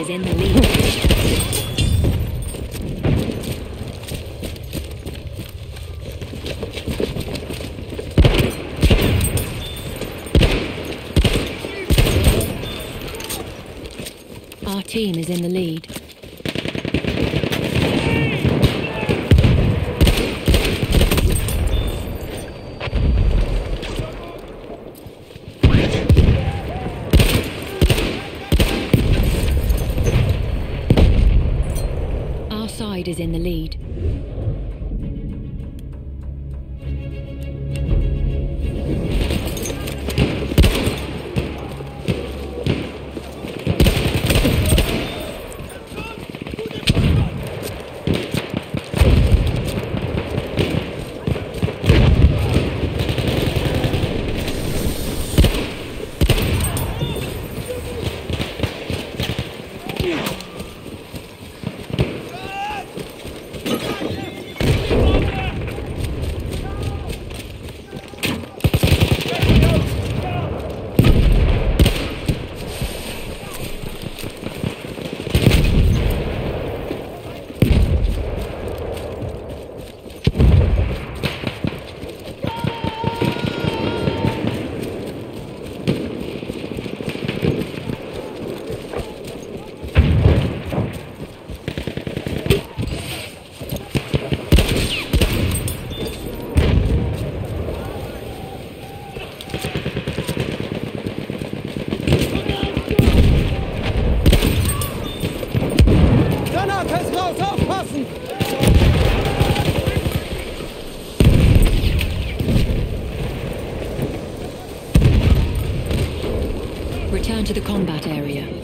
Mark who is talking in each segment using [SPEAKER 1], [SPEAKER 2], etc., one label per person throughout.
[SPEAKER 1] is in the lead. Our team is in the lead. Side is in the lead.
[SPEAKER 2] Granate raus, aufpassen!
[SPEAKER 1] Return to the combat area.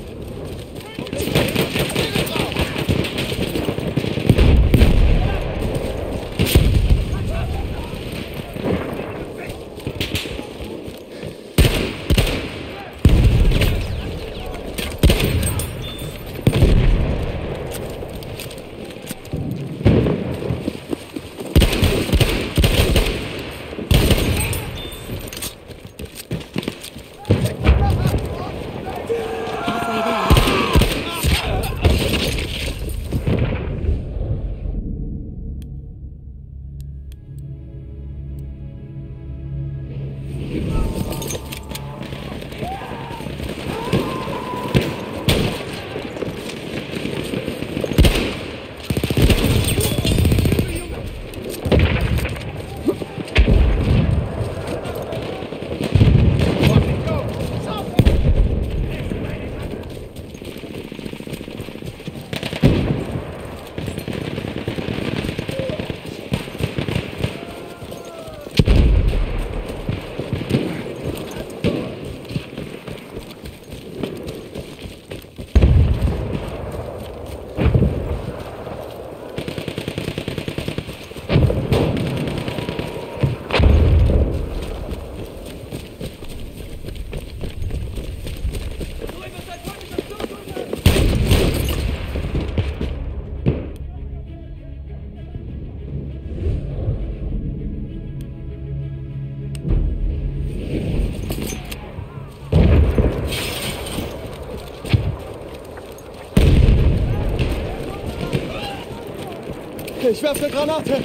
[SPEAKER 2] Ich werfe eine Granate!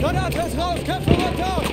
[SPEAKER 2] Granate ist raus! Kämpfe runter!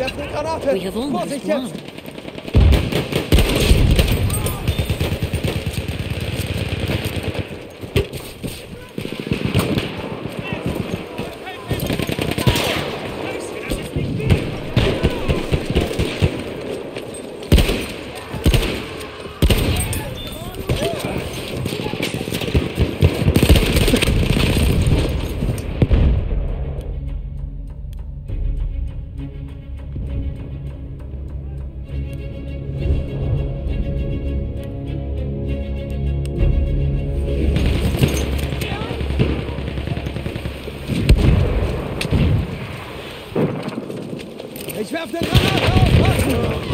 [SPEAKER 1] We have almost won.
[SPEAKER 2] Ich werf den Granat auf! Passen!